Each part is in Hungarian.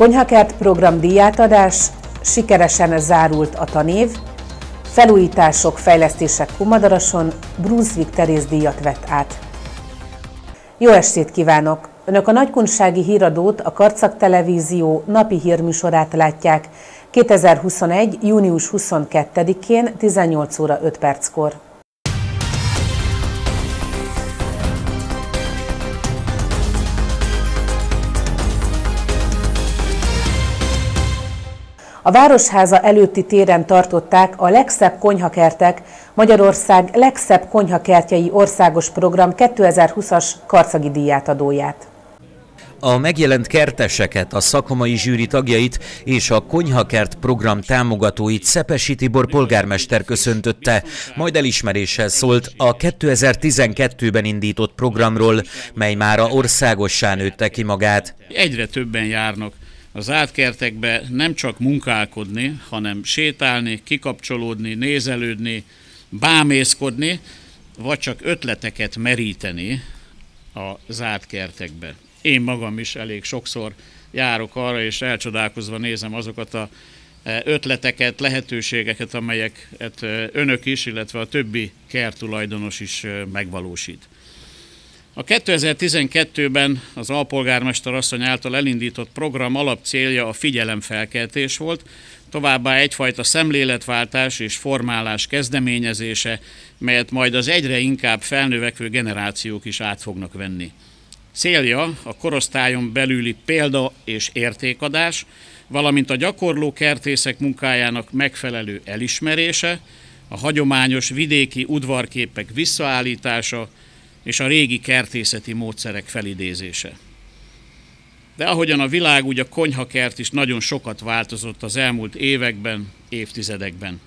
Konyhakert program díjátadás, sikeresen zárult a tanév, felújítások, fejlesztések Kumadarason, Brunswick Terész díjat vett át. Jó estét kívánok! Önök a nagykunsági híradót, a Karcak Televízió napi hírműsorát látják 2021. június 22-én 18 óra 5 perckor. A Városháza előtti téren tartották a legszebb konyhakertek Magyarország legszebb konyhakertjei országos program 2020-as karcagi díjátadóját. A megjelent kerteseket, a szakmai zsűri tagjait és a Konyhakert program támogatóit Szepesi Tibor polgármester köszöntötte, majd elismeréssel szólt a 2012-ben indított programról, mely már a országossá nőtte ki magát. Egyre többen járnak az átkertekbe nem csak munkálkodni, hanem sétálni, kikapcsolódni, nézelődni, bámészkodni, vagy csak ötleteket meríteni a zárt kertekbe. Én magam is elég sokszor járok arra, és elcsodálkozva nézem azokat a e, ötleteket, lehetőségeket, amelyeket e, önök is, illetve a többi kertulajdonos is e, megvalósít. A 2012-ben az alpolgármester asszony által elindított program alapcélja a figyelemfelkeltés volt, továbbá egyfajta szemléletváltás és formálás kezdeményezése, melyet majd az egyre inkább felnövekvő generációk is át fognak venni. Célja a korosztályon belüli példa és értékadás, valamint a gyakorló kertészek munkájának megfelelő elismerése, a hagyományos vidéki udvarképek visszaállítása, és a régi kertészeti módszerek felidézése. De ahogyan a világ, úgy a konyhakert is nagyon sokat változott az elmúlt években, évtizedekben.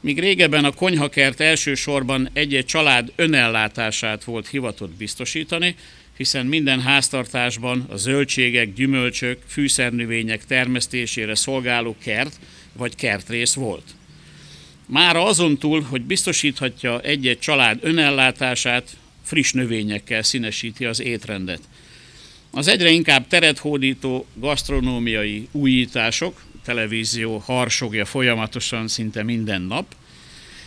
Míg régebben a konyhakert elsősorban egy-egy család önellátását volt hivatott biztosítani, hiszen minden háztartásban a zöldségek, gyümölcsök, fűszernövények termesztésére szolgáló kert vagy kertrész volt. Mára azon túl, hogy biztosíthatja egy-egy család önellátását, friss növényekkel színesíti az étrendet. Az egyre inkább teret hódító gasztronómiai újítások, televízió harsogja folyamatosan szinte minden nap,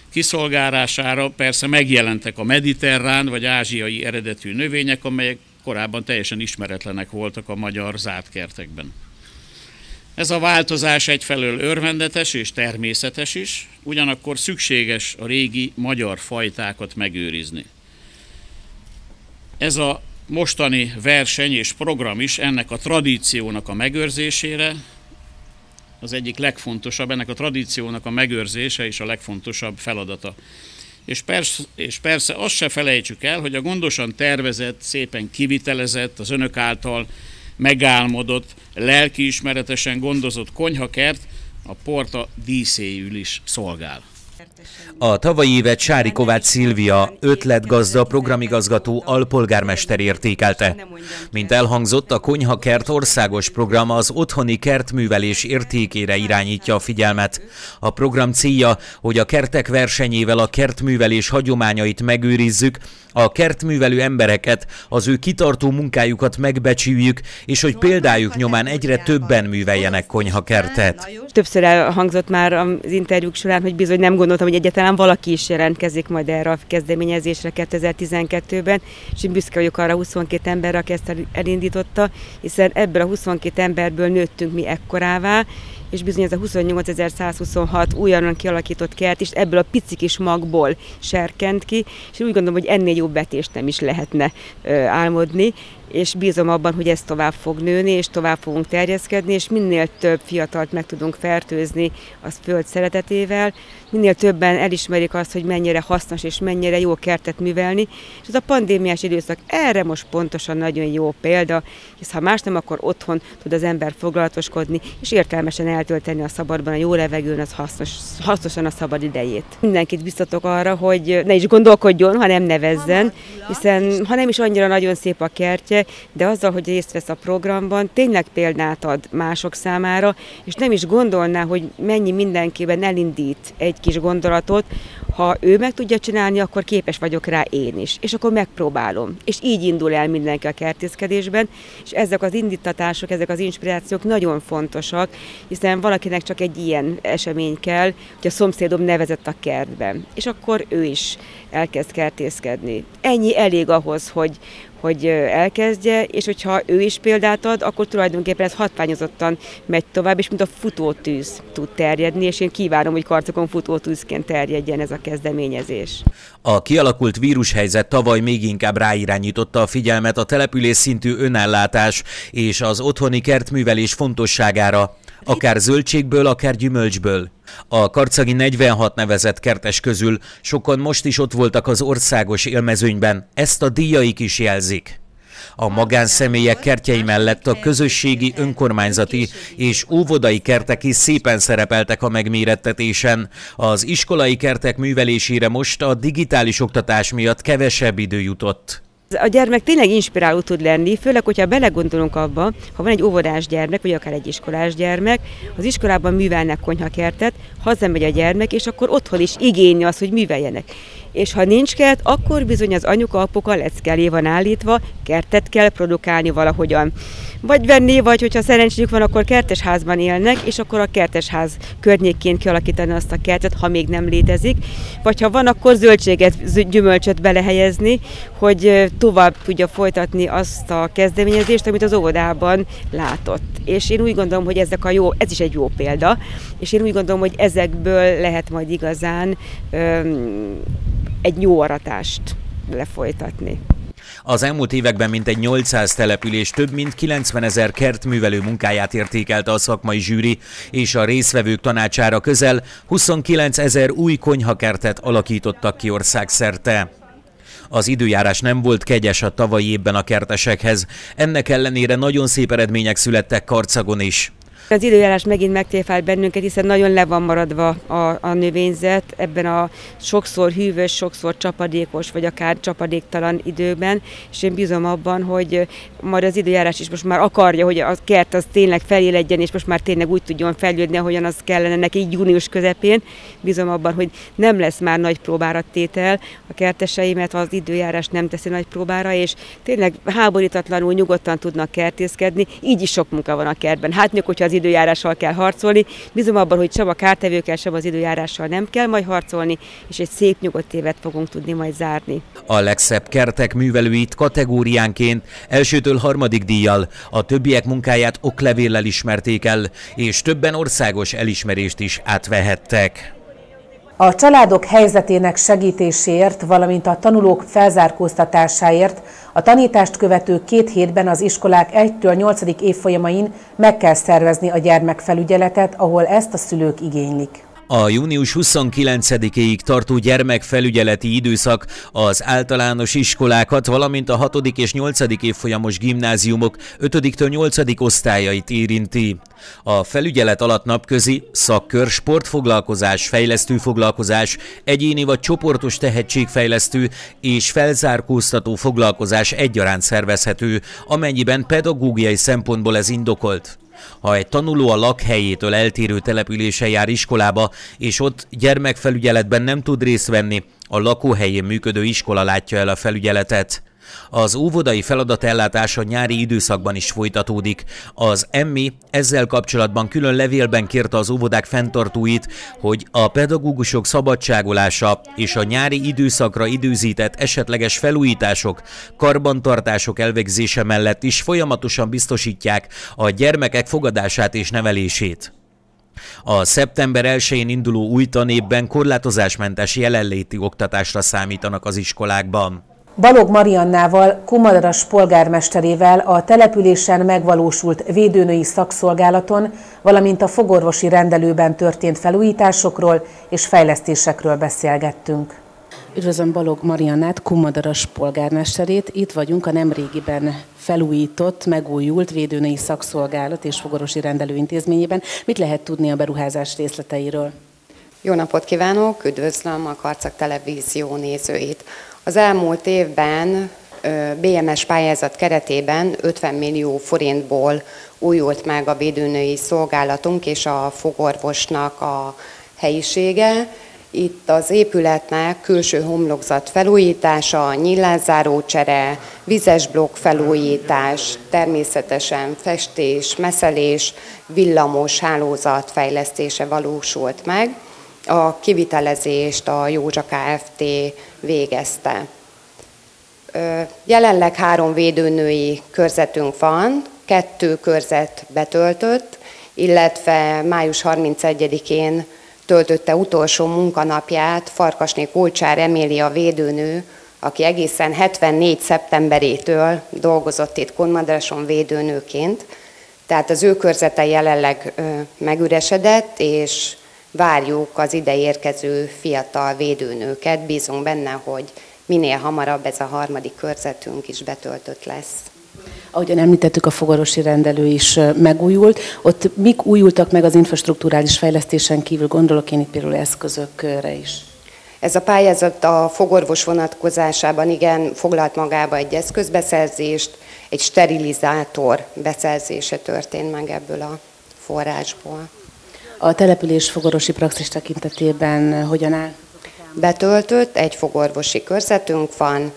kiszolgálására persze megjelentek a mediterrán vagy ázsiai eredetű növények, amelyek korábban teljesen ismeretlenek voltak a magyar zártkertekben. Ez a változás egyfelől örvendetes és természetes is, ugyanakkor szükséges a régi magyar fajtákat megőrizni. Ez a mostani verseny és program is ennek a tradíciónak a megőrzésére, az egyik legfontosabb, ennek a tradíciónak a megőrzése és a legfontosabb feladata. És persze, és persze azt se felejtsük el, hogy a gondosan tervezett, szépen kivitelezett, az önök által megálmodott, lelkiismeretesen gondozott konyhakert a porta díszéül is szolgál. A tavalyi évet Sári Kovács Szilvia, ötletgazda programigazgató alpolgármester értékelte. Mint elhangzott, a Konyhakert országos program az otthoni kertművelés értékére irányítja a figyelmet. A program célja, hogy a kertek versenyével a kertművelés hagyományait megőrizzük, a kertművelő embereket, az ő kitartó munkájukat megbecsüljük, és hogy példájuk nyomán egyre többen műveljenek konyhakertet. Többször elhangzott már az interjúk során, hogy bizony nem gondoltam, hogy egyáltalán valaki is jelentkezik majd erre a kezdeményezésre 2012-ben, és én büszke vagyok arra 22 emberre, aki ezt elindította, hiszen ebből a 22 emberből nőttünk mi ekkorává, és bizony ez a 28.126 újonnan kialakított kert is ebből a pici kis magból serkent ki, és úgy gondolom, hogy ennél jobb betést nem is lehetne álmodni, és bízom abban, hogy ez tovább fog nőni, és tovább fogunk terjeszkedni, és minél több fiatalt meg tudunk fertőzni az föld szeretetével, minél többen elismerik azt, hogy mennyire hasznos és mennyire jó kertet művelni, és ez a pandémiás időszak erre most pontosan nagyon jó példa, hisz ha más nem, akkor otthon tud az ember foglalatoskodni, és értelmesen eltölteni a szabadban, a jó levegőn, az hasznos, hasznosan a szabad idejét. Mindenkit biztatok arra, hogy ne is gondolkodjon, hanem nevezzen, hiszen ha nem is annyira nagyon szép a kertje, de azzal, hogy részt vesz a programban, tényleg példát ad mások számára, és nem is gondolná, hogy mennyi mindenkiben elindít egy kis gondolatot, Ha ő meg tudja csinálni, akkor képes vagyok rá én is, és akkor megpróbálom. És így indul el mindenki a kertészkedésben, és ezek az indítatások, ezek az inspirációk nagyon fontosak, hiszen valakinek csak egy ilyen esemény kell, hogy a szomszédom nevezett a kertben, és akkor ő is elkezd kertészkedni. Ennyi elég ahhoz, hogy, hogy elkezdje, és hogyha ő is példát ad, akkor tulajdonképpen ez hatványozottan megy tovább, és mint a futótűz tud terjedni, és én kívánom, hogy karcokon futótűzként terjedjen ez a kezdeményezés. A kialakult vírushelyzet tavaly még inkább ráirányította a figyelmet a település szintű önellátás és az otthoni kertművelés fontosságára, akár zöldségből, akár gyümölcsből. A karcagi 46 nevezett kertes közül sokan most is ott voltak az országos élmezőnyben, ezt a díjaik is jelzik. A magánszemélyek kertjei mellett a közösségi, önkormányzati és óvodai kertek is szépen szerepeltek a megmérettetésen. Az iskolai kertek művelésére most a digitális oktatás miatt kevesebb idő jutott. A gyermek tényleg inspiráló tud lenni, főleg, hogyha belegondolunk abba, ha van egy óvodás gyermek, vagy akár egy iskolás gyermek, az iskolában művelnek konyhakertet, hazamegy a gyermek, és akkor otthon is igényli az, hogy műveljenek és ha nincs kert, akkor bizony az anyuka, apuka lecke elé van állítva, kertet kell produkálni valahogyan. Vagy venni, vagy hogyha szerencséjük van, akkor kertesházban élnek, és akkor a kertesház környékén kialakítani azt a kertet, ha még nem létezik. Vagy ha van, akkor zöldséget, gyümölcsöt belehelyezni, hogy tovább tudja folytatni azt a kezdeményezést, amit az óvodában látott. És én úgy gondolom, hogy ezek a jó, ez is egy jó példa, és én úgy gondolom, hogy ezekből lehet majd igazán öm, egy jó aratást lefolytatni. Az elmúlt években mintegy 800 település több mint 90 ezer kertművelő munkáját értékelte a szakmai zsűri, és a részvevők tanácsára közel 29 ezer új konyhakertet alakítottak ki országszerte. Az időjárás nem volt kegyes a tavalyi évben a kertesekhez, ennek ellenére nagyon szép eredmények születtek Karcagon is. Az időjárás megint megtéfált bennünket, hiszen nagyon le van maradva a, a növényzet ebben a sokszor hűvös, sokszor csapadékos, vagy akár csapadéktalan időben, és én bízom abban, hogy majd az időjárás is most már akarja, hogy a kert az tényleg feléledjen, és most már tényleg úgy tudjon fejlődni, ahogyan az kellene neki június közepén. Bízom abban, hogy nem lesz már nagy próbára tétel a kerteseimet, az időjárás nem teszi nagy próbára, és tényleg háborítatlanul nyugodtan tudnak kertészkedni, így is sok munka van a kertben. Hát még, hogyha az időjárással kell harcolni. Bízom abban, hogy sem a kártevőkkel, sem az időjárással nem kell majd harcolni, és egy szép nyugodt évet fogunk tudni majd zárni. A legszebb kertek művelőit kategóriánként elsőtől harmadik díjjal, a többiek munkáját oklevéllel ismerték el, és többen országos elismerést is átvehettek. A családok helyzetének segítéséért, valamint a tanulók felzárkóztatásáért a tanítást követő két hétben az iskolák 1-től 8. évfolyamain meg kell szervezni a gyermekfelügyeletet, ahol ezt a szülők igénylik. A június 29-ig tartó gyermekfelügyeleti időszak az általános iskolákat, valamint a 6. és 8. évfolyamos gimnáziumok 5-től 8. osztályait érinti. A felügyelet alatt napközi, szakkör, sportfoglalkozás, fejlesztő foglalkozás, egyéni vagy csoportos tehetségfejlesztő és felzárkóztató foglalkozás egyaránt szervezhető, amennyiben pedagógiai szempontból ez indokolt. Ha egy tanuló a lakhelyétől eltérő településen jár iskolába, és ott gyermekfelügyeletben nem tud részt venni, a lakóhelyén működő iskola látja el a felügyeletet. Az óvodai feladatellátás a nyári időszakban is folytatódik. Az emmi ezzel kapcsolatban külön levélben kérte az óvodák fenntartóit, hogy a pedagógusok szabadságolása és a nyári időszakra időzített esetleges felújítások, karbantartások elvégzése mellett is folyamatosan biztosítják a gyermekek fogadását és nevelését. A szeptember 1-én induló új tanévben korlátozásmentes jelenléti oktatásra számítanak az iskolákban. Balog Mariannával, Kumadaras polgármesterével a településen megvalósult védőnői szakszolgálaton, valamint a fogorvosi rendelőben történt felújításokról és fejlesztésekről beszélgettünk. Üdvözlöm Balog Mariannát, Kumadaras polgármesterét. Itt vagyunk a nemrégiben felújított, megújult védőnői szakszolgálat és fogorvosi rendelőintézményében. Mit lehet tudni a beruházás részleteiről? Jó napot kívánok, üdvözlöm a Karcak Televízió nézőit. Az elmúlt évben BMS pályázat keretében 50 millió forintból újult meg a védőnői szolgálatunk és a fogorvosnak a helyisége, Itt az épületnek külső homlokzat felújítása, csere, vizes blokk felújítás, természetesen festés, meszelés, villamos hálózat fejlesztése valósult meg. A kivitelezést a Józsa Kft. végezte. Jelenleg három védőnői körzetünk van, kettő körzet betöltött, illetve május 31-én töltötte utolsó munkanapját Farkasné Kulcsár Emília védőnő, aki egészen 74. szeptemberétől dolgozott itt Konmadrason védőnőként. Tehát az ő körzete jelenleg megüresedett, és várjuk az ide érkező fiatal védőnőket. Bízunk benne, hogy minél hamarabb ez a harmadik körzetünk is betöltött lesz. Ahogyan említettük, a fogorosi rendelő is megújult. Ott mik újultak meg az infrastruktúrális fejlesztésen kívül, gondolok én itt például eszközökre is? Ez a pályázat a fogorvos vonatkozásában igen foglalt magába egy eszközbeszerzést, egy sterilizátor beszerzése történt meg ebből a forrásból. A település fogorvosi praxis tekintetében hogyan áll? Betöltött, egy fogorvosi körzetünk van,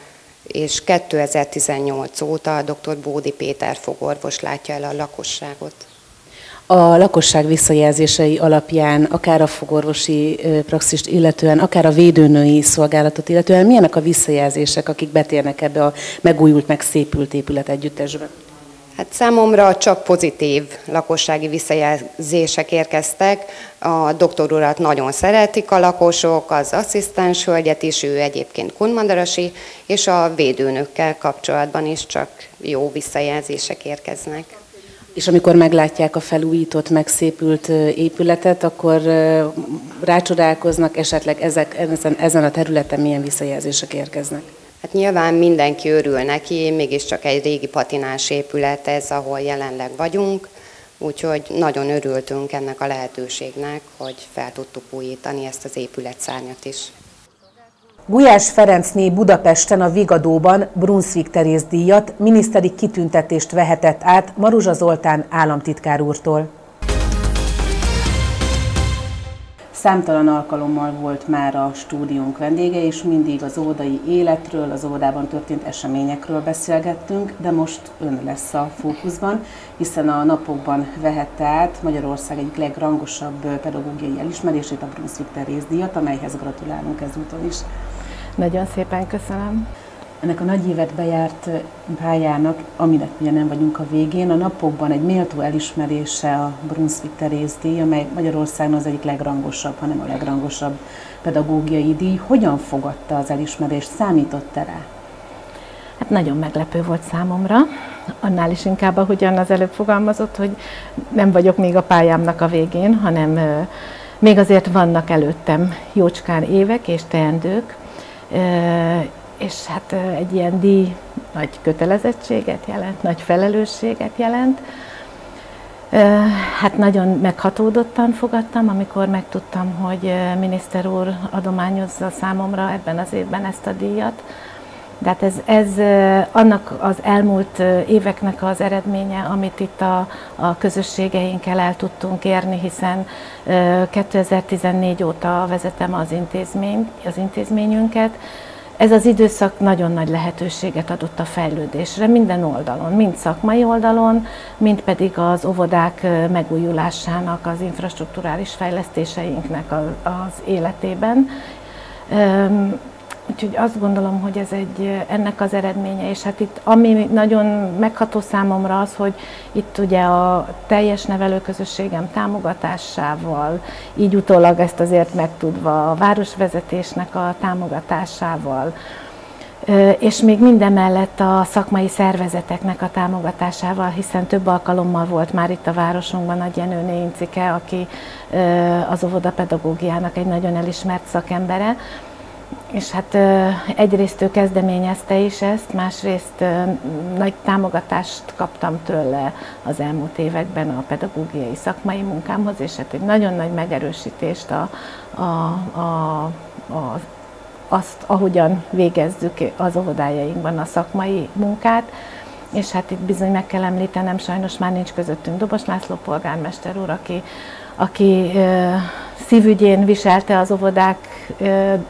és 2018 óta a dr. Bódi Péter fogorvos látja el a lakosságot. A lakosság visszajelzései alapján, akár a fogorvosi praxist illetően, akár a védőnői szolgálatot illetően, milyenek a visszajelzések, akik betérnek ebbe a megújult, megszépült épület együttesbe? Hát számomra csak pozitív lakossági visszajelzések érkeztek. A doktor urat nagyon szeretik a lakosok, az asszisztens hölgyet is, ő egyébként kunmandarasi, és a védőnökkel kapcsolatban is csak jó visszajelzések érkeznek. És amikor meglátják a felújított, megszépült épületet, akkor rácsodálkoznak, esetleg ezek, ezen, ezen a területen milyen visszajelzések érkeznek? Hát nyilván mindenki örül neki, mégiscsak egy régi patinás épület ez, ahol jelenleg vagyunk, úgyhogy nagyon örültünk ennek a lehetőségnek, hogy fel tudtuk újítani ezt az épületszárnyat is. Gulyás Ferencné Budapesten a Vigadóban Brunswick Terész díjat, miniszteri kitüntetést vehetett át Maruzsa Zoltán államtitkár úrtól. Számtalan alkalommal volt már a stúdiónk vendége, és mindig az óvodai életről, az óvodában történt eseményekről beszélgettünk, de most ön lesz a fókuszban, hiszen a napokban vehette át Magyarország egyik legrangosabb pedagógiai elismerését, a Brunswick Terész díjat, amelyhez gratulálunk ezúton is. Nagyon szépen köszönöm ennek a nagy évet bejárt pályának, aminek ugye nem vagyunk a végén, a napokban egy méltó elismerése a Brunswick Terész díj, amely Magyarországon az egyik legrangosabb, hanem a legrangosabb pedagógiai díj. Hogyan fogadta az elismerést? Számított-e rá? Hát nagyon meglepő volt számomra, annál is inkább, ahogyan az előbb fogalmazott, hogy nem vagyok még a pályámnak a végén, hanem még azért vannak előttem jócskán évek és teendők, és hát egy ilyen díj nagy kötelezettséget jelent, nagy felelősséget jelent. Hát nagyon meghatódottan fogadtam, amikor megtudtam, hogy miniszter úr adományozza számomra ebben az évben ezt a díjat. De hát ez, ez annak az elmúlt éveknek az eredménye, amit itt a, a közösségeinkkel el tudtunk érni, hiszen 2014 óta vezetem az, intézmény, az intézményünket, ez az időszak nagyon nagy lehetőséget adott a fejlődésre minden oldalon, mind szakmai oldalon, mind pedig az óvodák megújulásának, az infrastruktúrális fejlesztéseinknek az életében. Úgyhogy azt gondolom, hogy ez egy ennek az eredménye, és hát itt ami nagyon megható számomra az, hogy itt ugye a teljes nevelőközösségem támogatásával, így utólag ezt azért megtudva, a városvezetésnek a támogatásával, és még mindemellett a szakmai szervezeteknek a támogatásával, hiszen több alkalommal volt már itt a városunkban a Jenő Néncike, aki az óvodapedagógiának egy nagyon elismert szakembere, és hát egyrészt ő kezdeményezte is ezt, másrészt nagy támogatást kaptam tőle az elmúlt években a pedagógiai szakmai munkámhoz, és hát egy nagyon nagy megerősítést a, a, a, a azt, ahogyan végezzük az óvodájainkban a szakmai munkát, és hát itt bizony meg kell említenem, sajnos már nincs közöttünk Dobos László polgármester úr, aki, aki szívügyén viselte az óvodák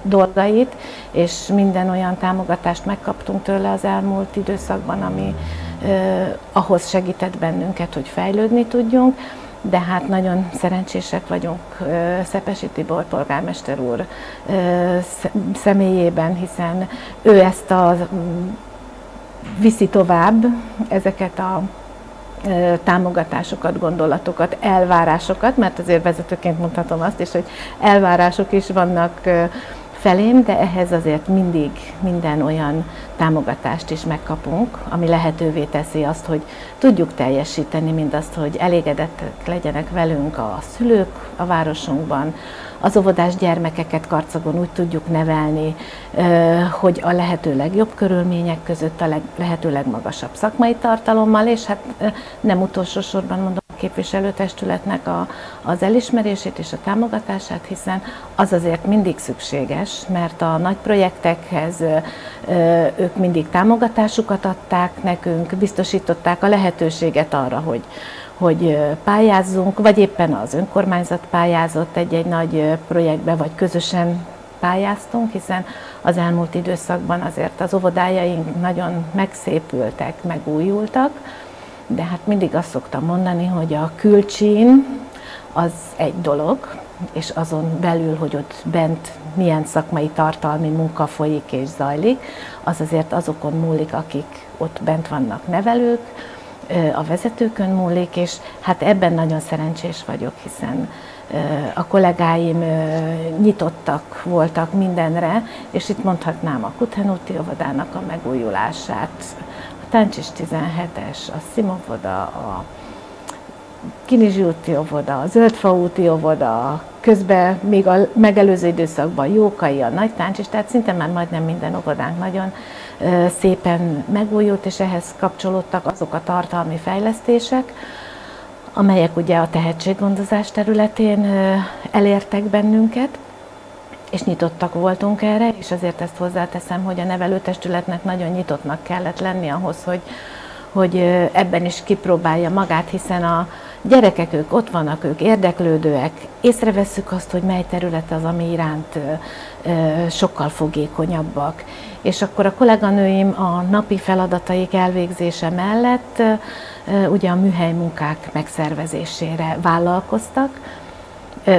dolgait, és minden olyan támogatást megkaptunk tőle az elmúlt időszakban, ami ahhoz segített bennünket, hogy fejlődni tudjunk. De hát nagyon szerencsések vagyunk Szepesi Tibor polgármester úr személyében, hiszen ő ezt a viszi tovább ezeket a támogatásokat, gondolatokat, elvárásokat, mert azért vezetőként mondhatom azt is, hogy elvárások is vannak felém, de ehhez azért mindig minden olyan támogatást is megkapunk, ami lehetővé teszi azt, hogy tudjuk teljesíteni mindazt, hogy elégedettek legyenek velünk a szülők a városunkban, az óvodás gyermekeket karcagon úgy tudjuk nevelni, hogy a lehető legjobb körülmények között a lehető legmagasabb szakmai tartalommal, és hát nem utolsó sorban mondom, képviselőtestületnek a, az elismerését és a támogatását, hiszen az azért mindig szükséges, mert a nagy projektekhez ők mindig támogatásukat adták nekünk, biztosították a lehetőséget arra, hogy, hogy pályázzunk, vagy éppen az önkormányzat pályázott egy-egy nagy projektbe, vagy közösen pályáztunk, hiszen az elmúlt időszakban azért az óvodájaink nagyon megszépültek, megújultak, de hát mindig azt szoktam mondani, hogy a külcsín az egy dolog, és azon belül, hogy ott bent milyen szakmai tartalmi munka folyik és zajlik, az azért azokon múlik, akik ott bent vannak nevelők, a vezetőkön múlik, és hát ebben nagyon szerencsés vagyok, hiszen a kollégáim nyitottak voltak mindenre, és itt mondhatnám a Kuthenúti óvodának a megújulását, a Táncsis 17-es, a Szimovoda, a Kinizsi úti óvoda, a Zöldfa úti óvoda, közben még a megelőző időszakban Jókai, a Nagy Táncsis, tehát szinte már majdnem minden óvodánk nagyon szépen megújult, és ehhez kapcsolódtak azok a tartalmi fejlesztések, amelyek ugye a tehetséggondozás területén elértek bennünket, és nyitottak voltunk erre, és azért ezt hozzáteszem, hogy a nevelőtestületnek nagyon nyitottnak kellett lenni ahhoz, hogy, hogy ebben is kipróbálja magát, hiszen a gyerekek ők ott vannak, ők érdeklődőek, észrevesszük azt, hogy mely terület az, ami iránt sokkal fogékonyabbak. És akkor a kolléganőim a napi feladataik elvégzése mellett ugye a műhely munkák megszervezésére vállalkoztak,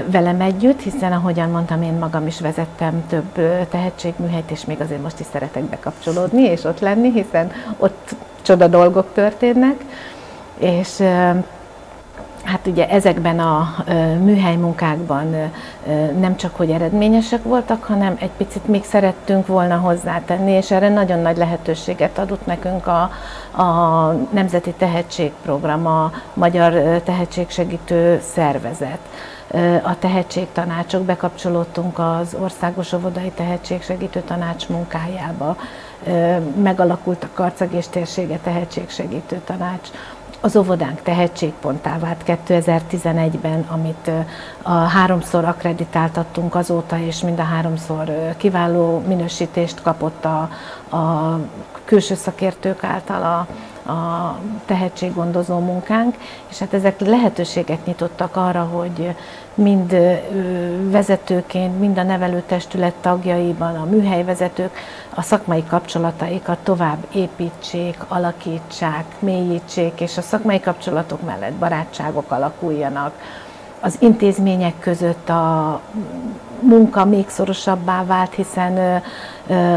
velem együtt, hiszen ahogyan mondtam, én magam is vezettem több tehetségműhelyt, és még azért most is szeretek bekapcsolódni, és ott lenni, hiszen ott csoda dolgok történnek, és Hát ugye ezekben a műhely munkákban nem csak hogy eredményesek voltak, hanem egy picit még szerettünk volna hozzátenni, és erre nagyon nagy lehetőséget adott nekünk a, a Nemzeti Tehetségprogram, a Magyar Tehetségsegítő Szervezet. A tehetségtanácsok bekapcsolódtunk az Országos Óvodai Tehetségsegítő Tanács munkájába, megalakult a Karcag és Térsége Tehetségsegítő Tanács, az óvodánk tehetségponttá vált 2011-ben, amit a háromszor akreditáltattunk azóta, és mind a háromszor kiváló minősítést kapott a, a külső szakértők által a, a tehetséggondozó munkánk, és hát ezek lehetőséget nyitottak arra, hogy mind vezetőként, mind a nevelőtestület tagjaiban, a műhelyvezetők a szakmai kapcsolataikat tovább építsék, alakítsák, mélyítsék, és a szakmai kapcsolatok mellett barátságok alakuljanak. Az intézmények között a munka még szorosabbá vált, hiszen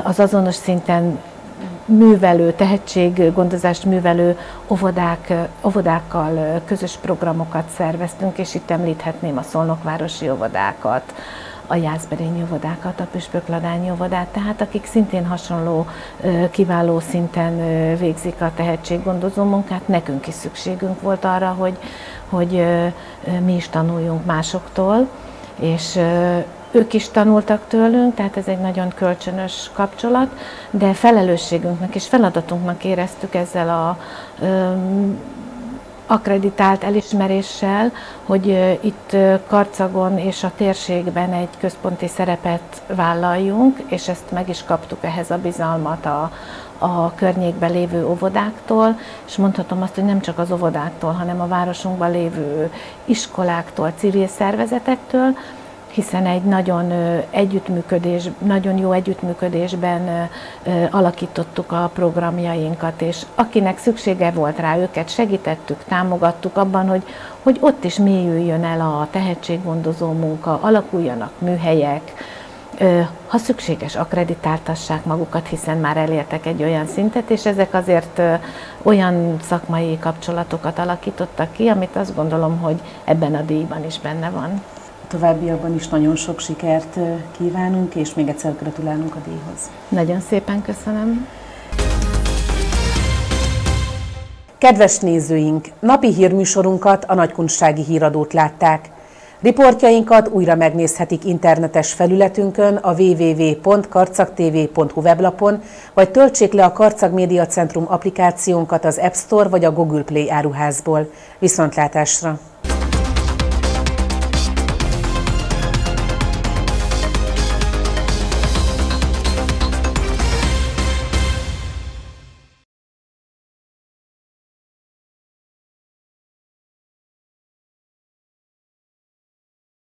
az azonos szinten művelő, tehetséggondozást művelő óvodák, óvodákkal közös programokat szerveztünk, és itt említhetném a Szolnokvárosi óvodákat, a Jászberényi óvodákat, a Püspökladányi óvodát, tehát akik szintén hasonló kiváló szinten végzik a tehetséggondozó munkát, nekünk is szükségünk volt arra, hogy, hogy mi is tanuljunk másoktól, és ők is tanultak tőlünk, tehát ez egy nagyon kölcsönös kapcsolat, de felelősségünknek és feladatunknak éreztük ezzel a akreditált elismeréssel, hogy itt Karcagon és a térségben egy központi szerepet vállaljunk, és ezt meg is kaptuk ehhez a bizalmat a, a környékben lévő óvodáktól, és mondhatom azt, hogy nem csak az óvodáktól, hanem a városunkban lévő iskoláktól, civil szervezetektől, hiszen egy nagyon együttműködés, nagyon jó együttműködésben alakítottuk a programjainkat, és akinek szüksége volt rá, őket segítettük, támogattuk abban, hogy, hogy ott is mélyüljön el a tehetséggondozó munka, alakuljanak műhelyek, ha szükséges, akreditáltassák magukat, hiszen már elértek egy olyan szintet, és ezek azért olyan szakmai kapcsolatokat alakítottak ki, amit azt gondolom, hogy ebben a díjban is benne van. Továbbiakban is nagyon sok sikert kívánunk, és még egyszer gratulálunk a díjhoz. Nagyon szépen köszönöm. Kedves nézőink, napi hírműsorunkat, a Nagykunsági Híradót látták. Riportjainkat újra megnézhetik internetes felületünkön a www.karcagtv.hu weblapon, vagy töltsék le a Karcag Média Centrum applikációnkat az App Store vagy a Google Play áruházból. Viszontlátásra!